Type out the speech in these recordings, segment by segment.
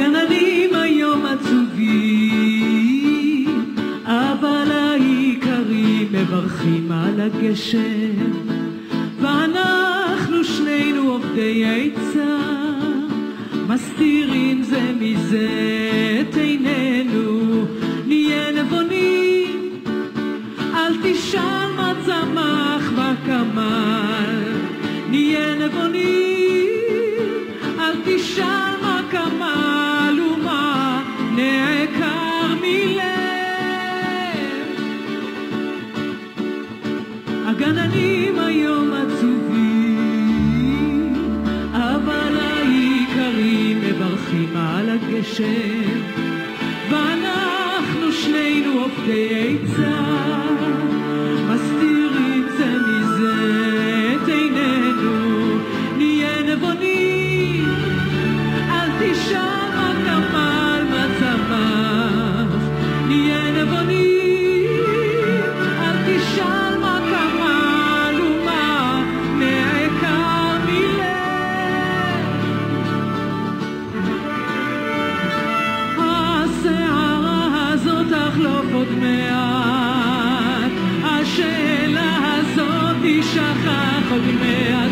הגננים היום עצובים, אבל העיקרים מברכים על הגשם, ואנחנו שנינו עובדי עצה, מסתירים זה מזה את עינינו, נהיה נבונים, אל תשאל מה צמח בקמל, נהיה נבונים, אל תשאל הגשם, ואנחנו שנינו עובדי עוד מעט, השאלה הזאת תשכח עוד מעט,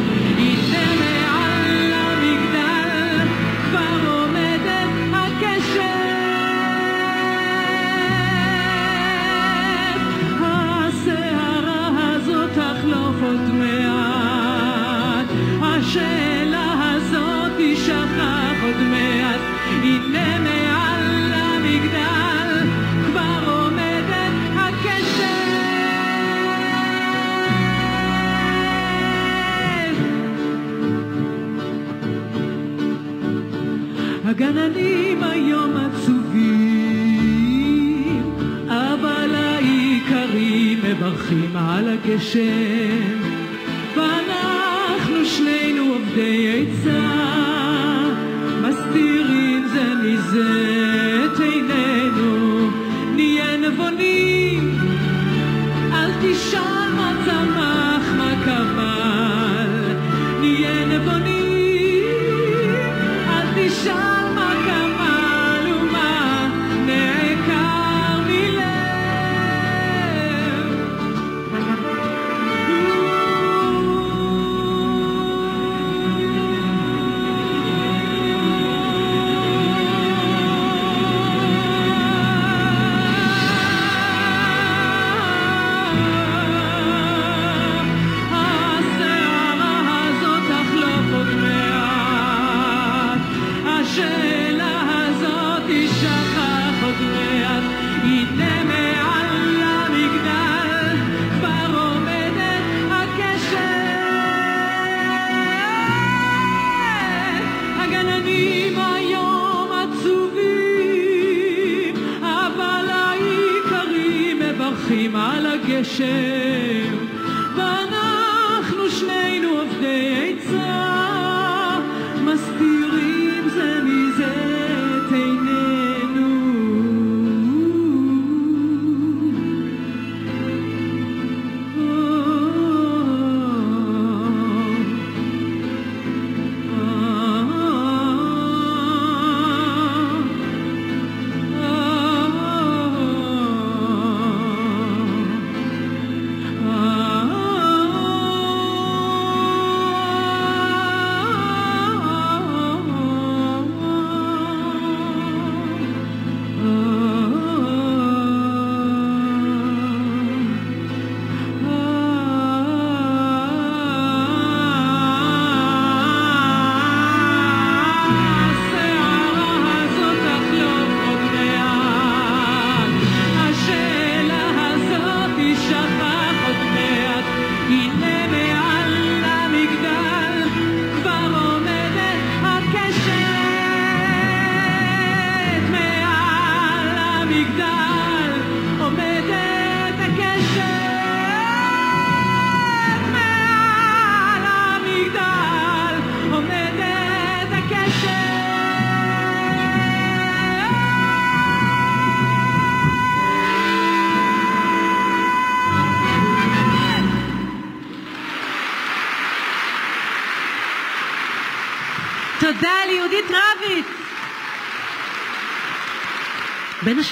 מעל המגדל הזאת השאלה הזאת תשכח עוד מעט, הגננים היום עצובים, אבל העיקרים מברכים על הגשם, ואנחנו שנינו עובדי עצה, מסתירים זה מזה את עינינו, נהיה נבונים, אל תשאל מה צמח, מה קמל, מברכים על הגשם, ואנחנו שנינו עובדי עומדת הקשת, מעל המגדל עומדת הקשת. תודה ליהודית רביץ. בין השאלות